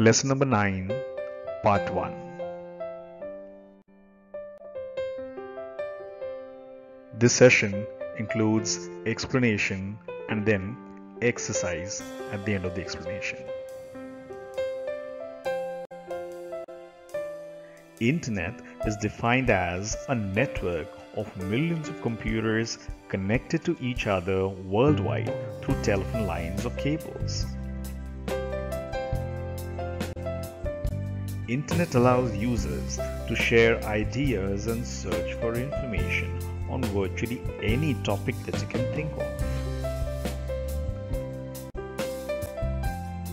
Lesson number 9, Part 1. This session includes explanation and then exercise at the end of the explanation. Internet is defined as a network of millions of computers connected to each other worldwide through telephone lines or cables. Internet allows users to share ideas and search for information on virtually any topic that you can think of.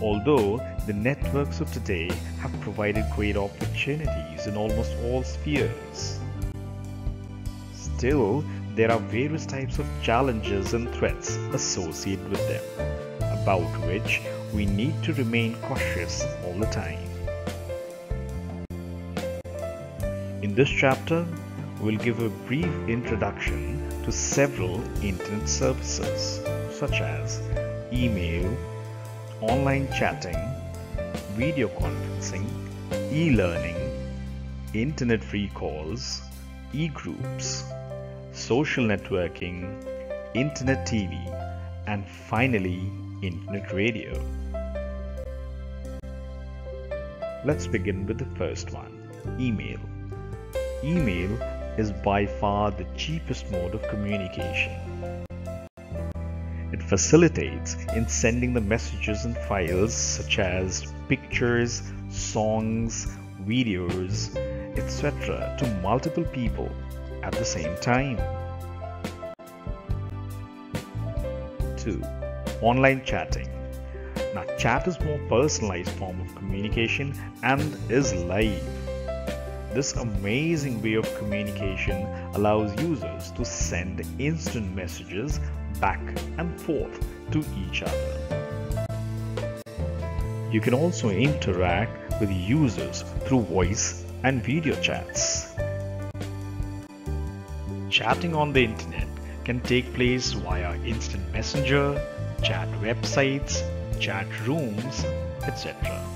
Although the networks of today have provided great opportunities in almost all spheres, still there are various types of challenges and threats associated with them, about which we need to remain cautious all the time. This chapter, we'll give a brief introduction to several internet services such as email, online chatting, video conferencing, e-learning, internet free calls, e-groups, social networking, internet TV, and finally internet radio. Let's begin with the first one, email. Email is by far the cheapest mode of communication. It facilitates in sending the messages and files such as pictures, songs, videos, etc. to multiple people at the same time. 2. Online chatting. Now chat is more personalized form of communication and is live. This amazing way of communication allows users to send instant messages back and forth to each other. You can also interact with users through voice and video chats. Chatting on the internet can take place via instant messenger, chat websites, chat rooms, etc.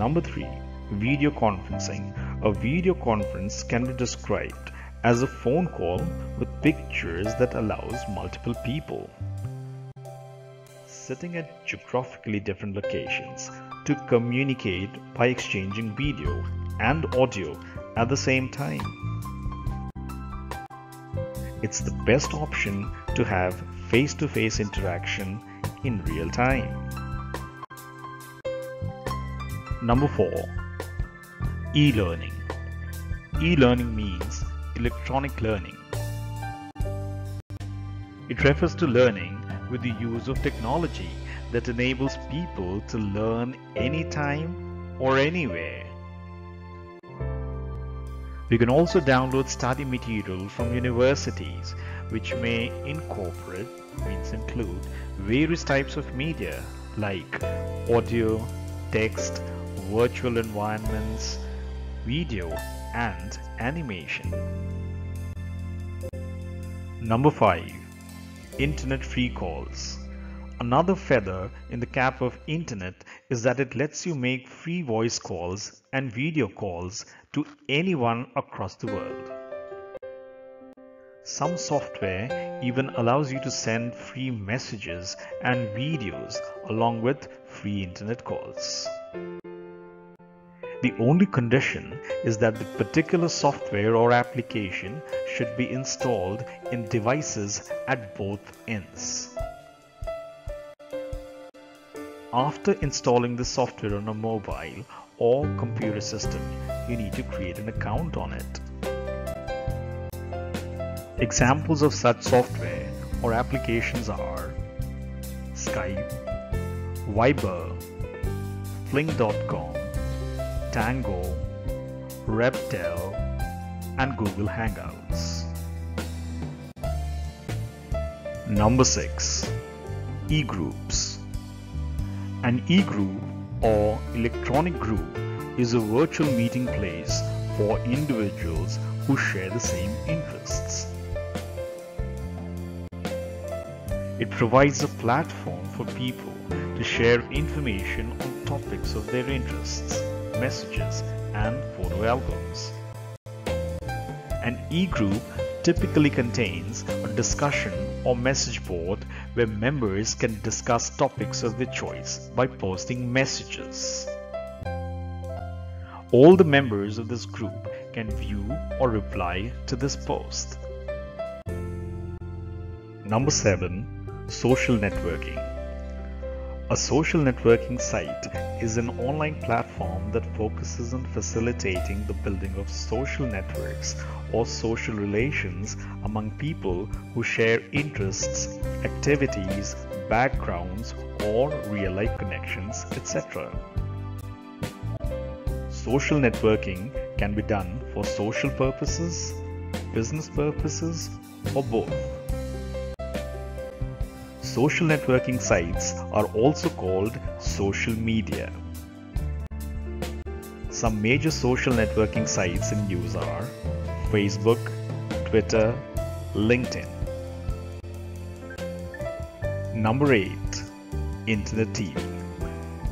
Number 3. Video conferencing. A video conference can be described as a phone call with pictures that allows multiple people sitting at geographically different locations to communicate by exchanging video and audio at the same time. It's the best option to have face-to-face interaction in real time. Number 4. E-learning. E-learning means electronic learning. It refers to learning with the use of technology that enables people to learn anytime or anywhere. We can also download study material from universities which may incorporate, means include, various types of media like audio, text, virtual environments, video and animation. Number 5. Internet free calls. Another feather in the cap of internet is that it lets you make free voice calls and video calls to anyone across the world. Some software even allows you to send free messages and videos along with free internet calls. The only condition is that the particular software or application should be installed in devices at both ends. After installing the software on a mobile or computer system, you need to create an account on it. Examples of such software or applications are Skype, Viber, Fring.com, Tango, Rebtel, and Google Hangouts. Number 6. E-groups. An e-group or electronic group is a virtual meeting place for individuals who share the same interests. It provides a platform for people to share information on topics of their interests, messages, and photo albums. An e-group typically contains a discussion or message board where members can discuss topics of their choice by posting messages. All the members of this group can view or reply to this post. Number 7. Social networking. A social networking site is an online platform that focuses on facilitating the building of social networks or social relations among people who share interests, activities, backgrounds, or real life connections, etc. Social networking can be done for social purposes, business purposes, or both. Social networking sites are also called social media. Some major social networking sites in use are Facebook, Twitter, LinkedIn. Number 8. Internet TV.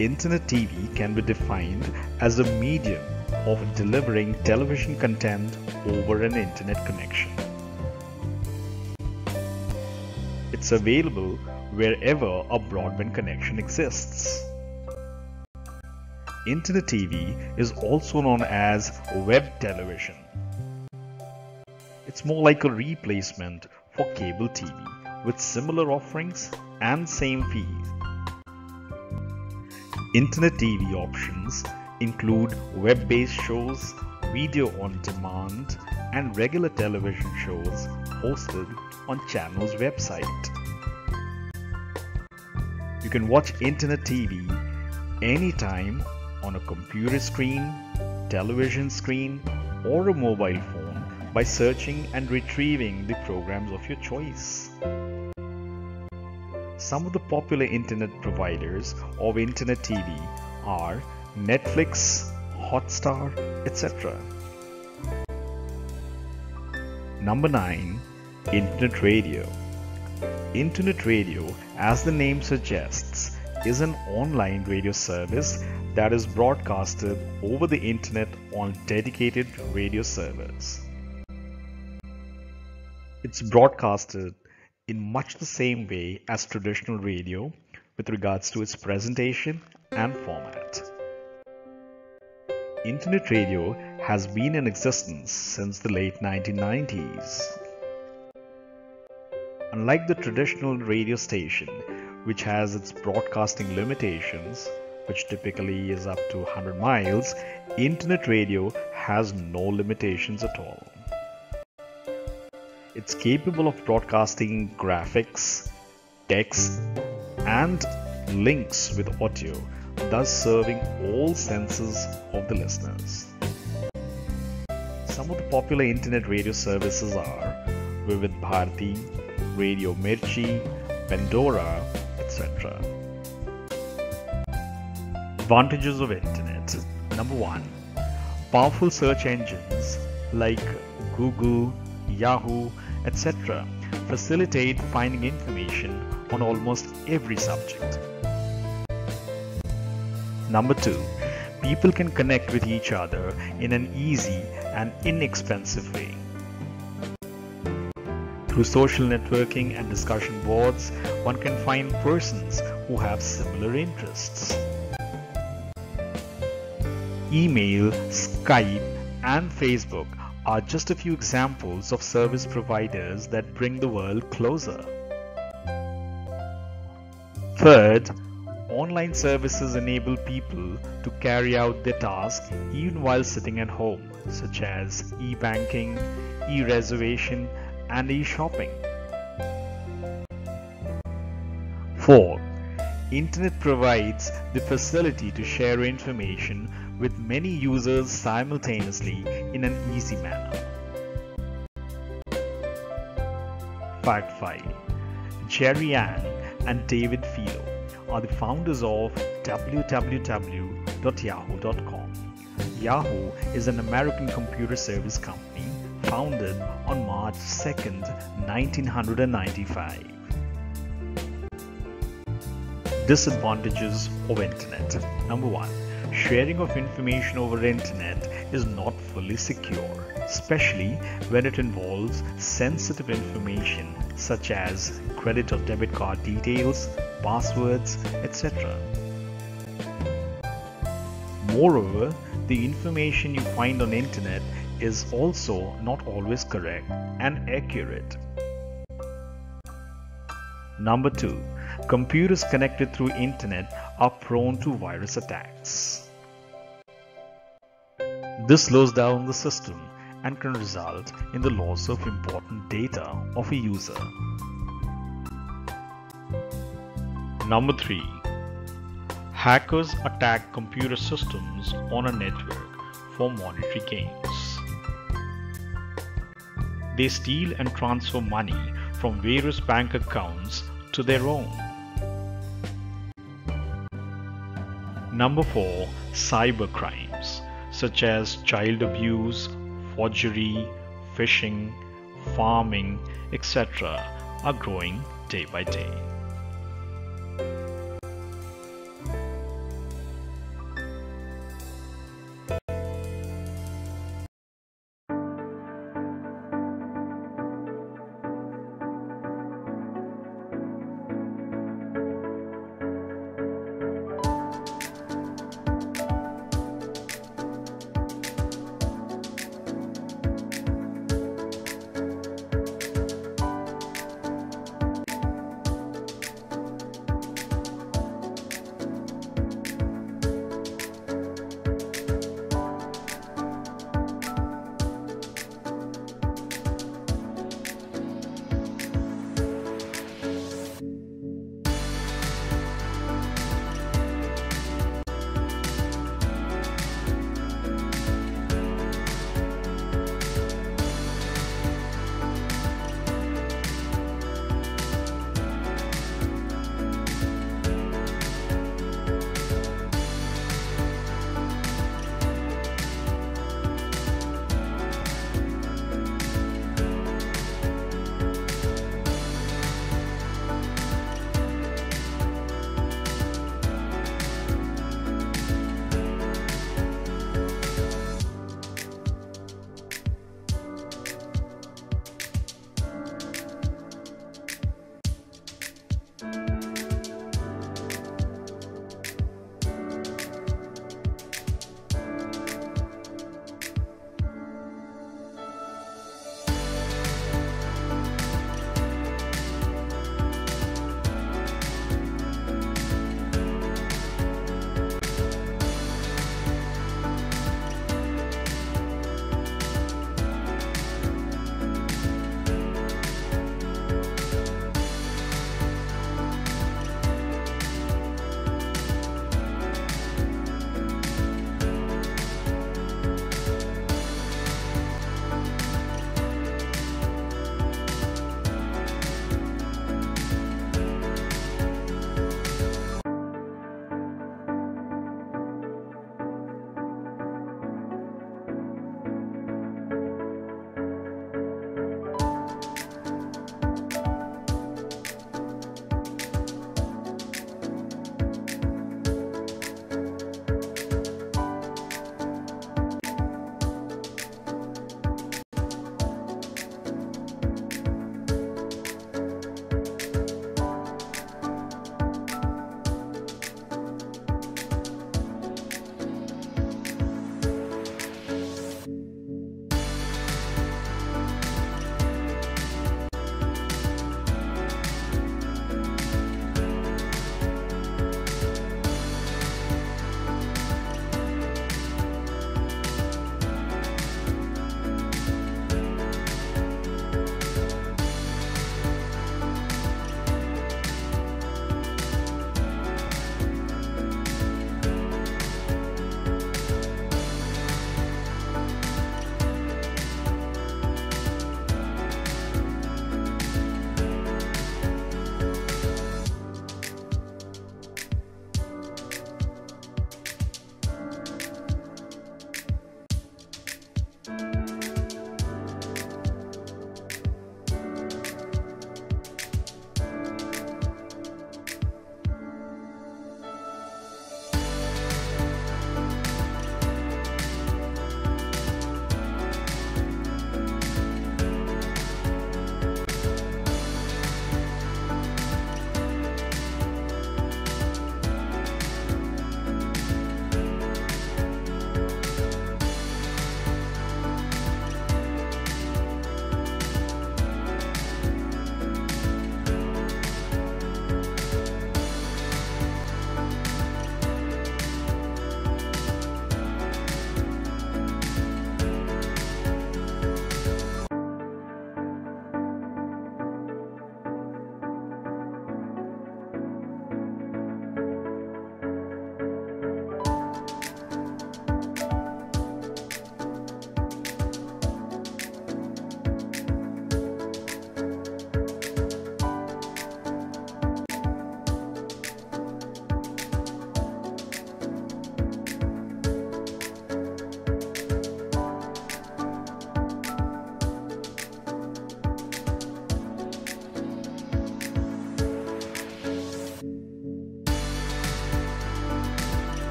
Internet TV can be defined as a medium of delivering television content over an internet connection. It's available wherever a broadband connection exists. Internet TV is also known as web television. It's more like a replacement for cable TV with similar offerings and same fees Internet TV options include web-based shows, video on demand, and regular television shows hosted on channel's website. You can watch Internet TV anytime on a computer screen, television screen, or a mobile phone by searching and retrieving the programs of your choice. Some of the popular internet providers of internet TV are Netflix, Hotstar, etc. Number 9. Internet Radio Internet radio, as the name suggests, is an online radio service that is broadcasted over the internet on dedicated radio servers. It's broadcasted in much the same way as traditional radio with regards to its presentation and format. Internet radio has been in existence since the late 1990s. Unlike the traditional radio station, which has its broadcasting limitations, which typically is up to 100 miles, internet radio has no limitations at all. It's capable of broadcasting graphics, text, and links with audio, thus serving all senses of the listeners. Some of the popular internet radio services are Vividh Bharati, Radio Mirchi, Pandora, etc. Advantages of Internet Number 1. Powerful search engines like Google, Yahoo, etc. facilitate finding information on almost every subject. Number 2. People can connect with each other in an easy and inexpensive way. Through social networking and discussion boards, one can find persons who have similar interests. Email, Skype, and Facebook are just a few examples of service providers that bring the world closer. Third, online services enable people to carry out their tasks even while sitting at home, such as e-banking, e-reservation, and e-shopping. 4. Internet provides the facility to share information with many users simultaneously in an easy manner. Fact 5 Jerry Yang and David Filo are the founders of www.yahoo.com. Yahoo is an American computer service company founded on March 2, 1995. Disadvantages of Internet Number 1. Sharing of information over internet is not fully secure, especially when it involves sensitive information such as credit or debit card details, passwords, etc. Moreover, the information you find on internet is also not always correct and accurate. Number 2. Computers connected through internet are prone to virus attacks. This slows down the system and can result in the loss of important data of a user. Number 3. Hackers attack computer systems on a network for monetary gains. They steal and transfer money from various bank accounts to their own. Number 4. Cyber crimes such as child abuse, forgery, phishing, pharming, etc. are growing day by day.